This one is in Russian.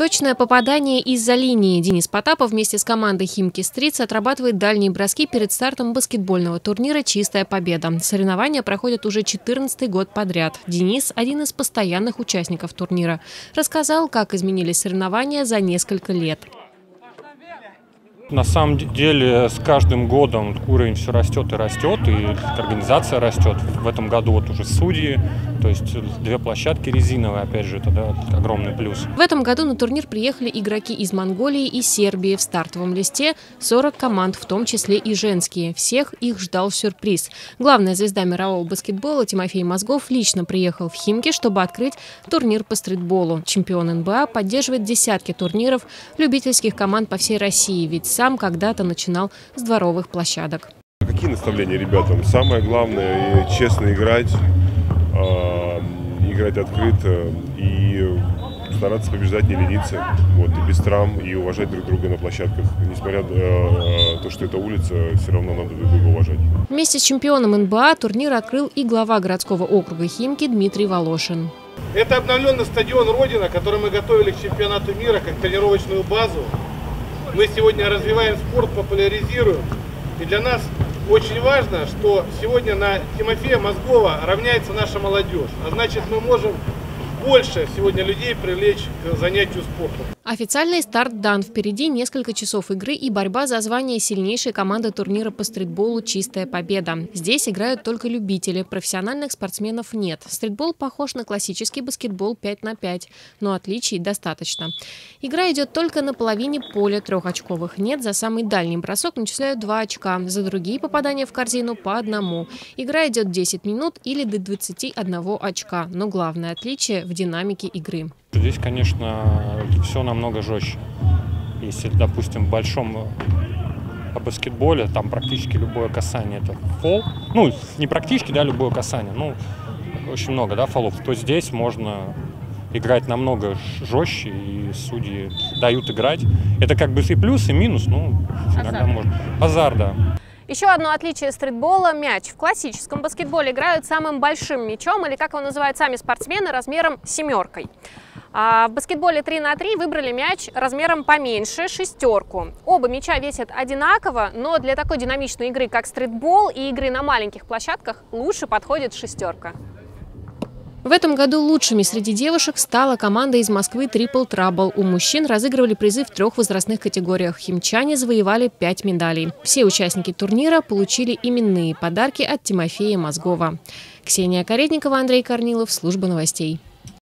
Точное попадание из-за линии. Денис Потапов вместе с командой «Химки Стриц» отрабатывает дальние броски перед стартом баскетбольного турнира «Чистая победа». Соревнования проходят уже 14 год подряд. Денис – один из постоянных участников турнира. Рассказал, как изменились соревнования за несколько лет. На самом деле с каждым годом уровень все растет и растет, и организация растет. В этом году вот уже судьи, то есть две площадки резиновые, опять же, это да, огромный плюс. В этом году на турнир приехали игроки из Монголии и Сербии. В стартовом листе 40 команд, в том числе и женские. Всех их ждал сюрприз. Главная звезда мирового баскетбола Тимофей Мозгов лично приехал в Химки, чтобы открыть турнир по стритболу. Чемпион НБА поддерживает десятки турниров любительских команд по всей России, ведь сам когда-то начинал с дворовых площадок. Какие наставления ребятам? Самое главное – честно играть, а, играть открыто и стараться побеждать, не лениться, вот, и без травм, и уважать друг друга на площадках. Несмотря на э, то, что это улица, все равно надо друг друга уважать. Вместе с чемпионом НБА турнир открыл и глава городского округа Химки Дмитрий Волошин. Это обновленный стадион «Родина», который мы готовили к чемпионату мира как тренировочную базу. Мы сегодня развиваем спорт, популяризируем. И для нас очень важно, что сегодня на Тимофея Мозгова равняется наша молодежь. А значит, мы можем больше сегодня людей привлечь к занятию спортом. Официальный старт дан. Впереди несколько часов игры и борьба за звание сильнейшей команды турнира по стритболу «Чистая победа». Здесь играют только любители, профессиональных спортсменов нет. Стритбол похож на классический баскетбол 5 на 5, но отличий достаточно. Игра идет только на половине поля трехочковых. Нет, за самый дальний бросок начисляют 2 очка, за другие попадания в корзину по одному. Игра идет 10 минут или до 21 очка, но главное отличие в динамике игры. Здесь, конечно, все намного жестче. Если, допустим, в большом э, баскетболе, там практически любое касание это фол. Ну, не практически, да, любое касание. Ну, очень много, да, фолов. То здесь можно играть намного жестче, и судьи дают играть. Это как бы и плюс, и минус, ну, иногда можно. Азар, да. Еще одно отличие стритбола – мяч. В классическом баскетболе играют самым большим мячом, или, как его называют сами спортсмены, размером семеркой. А в баскетболе 3 на 3 выбрали мяч размером поменьше, шестерку. Оба мяча весят одинаково, но для такой динамичной игры, как стритбол и игры на маленьких площадках, лучше подходит шестерка. В этом году лучшими среди девушек стала команда из Москвы Triple Trouble. У мужчин разыгрывали призы в трех возрастных категориях. Химчане завоевали пять медалей. Все участники турнира получили именные подарки от Тимофея Мозгова. Ксения Каретникова, Андрей Корнилов, Служба новостей.